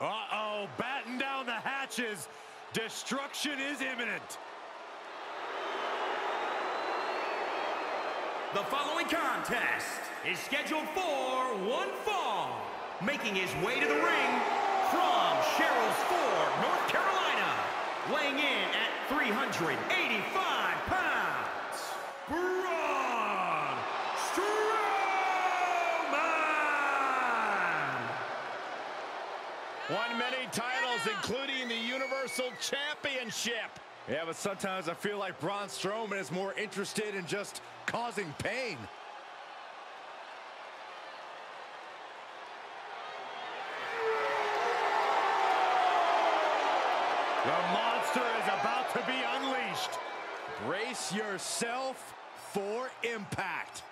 Uh-oh, batten down the hatches. Destruction is imminent. The following contest is scheduled for one fall. Making his way to the ring from Sherrills Ford, North Carolina. Weighing in at 385 pounds, Braun Strowman! Won many titles, including the Universal Championship. Yeah, but sometimes I feel like Braun Strowman is more interested in just causing pain. The monster is about to be unleashed. Brace yourself for impact.